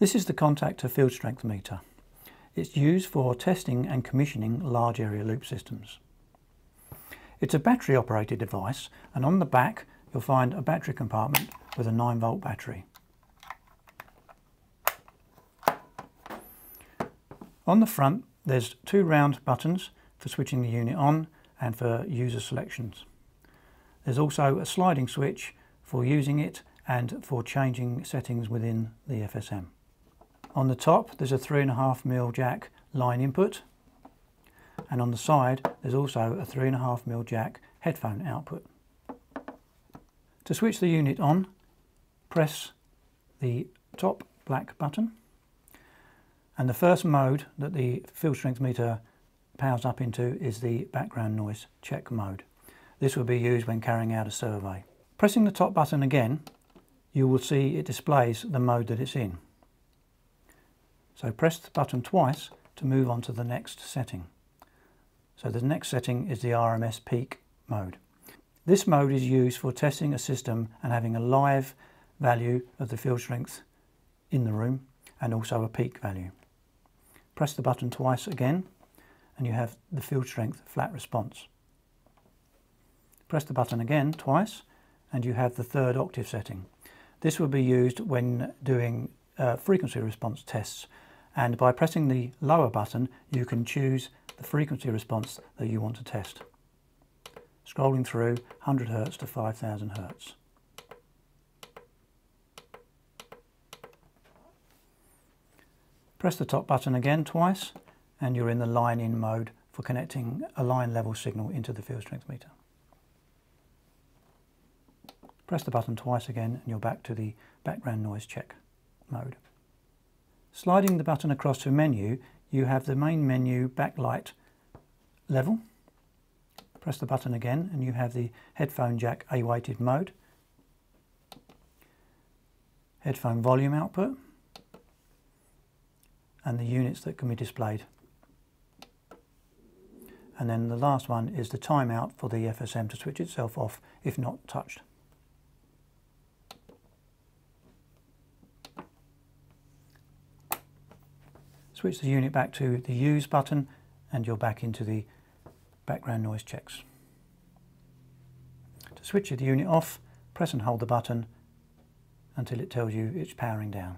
This is the Contacta field strength meter. It's used for testing and commissioning large area loop systems. It's a battery operated device and on the back you'll find a battery compartment with a 9 volt battery. On the front there's two round buttons for switching the unit on and for user selections. There's also a sliding switch for using it and for changing settings within the FSM. On the top there's a 3.5mm jack line input and on the side there's also a 3.5mm jack headphone output. To switch the unit on press the top black button and the first mode that the field strength meter powers up into is the background noise check mode. This will be used when carrying out a survey. Pressing the top button again you will see it displays the mode that it's in. So press the button twice to move on to the next setting. So the next setting is the RMS peak mode. This mode is used for testing a system and having a live value of the field strength in the room and also a peak value. Press the button twice again and you have the field strength flat response. Press the button again twice and you have the third octave setting. This will be used when doing uh, frequency response tests and by pressing the lower button you can choose the frequency response that you want to test. Scrolling through 100 Hz to 5000 Hz. Press the top button again twice and you're in the line in mode for connecting a line level signal into the field strength meter. Press the button twice again and you're back to the background noise check mode. Sliding the button across to menu, you have the main menu backlight level. Press the button again and you have the headphone jack A-weighted mode, headphone volume output, and the units that can be displayed. And then the last one is the timeout for the FSM to switch itself off if not touched. Switch the unit back to the Use button and you're back into the background noise checks. To switch the unit off, press and hold the button until it tells you it's powering down.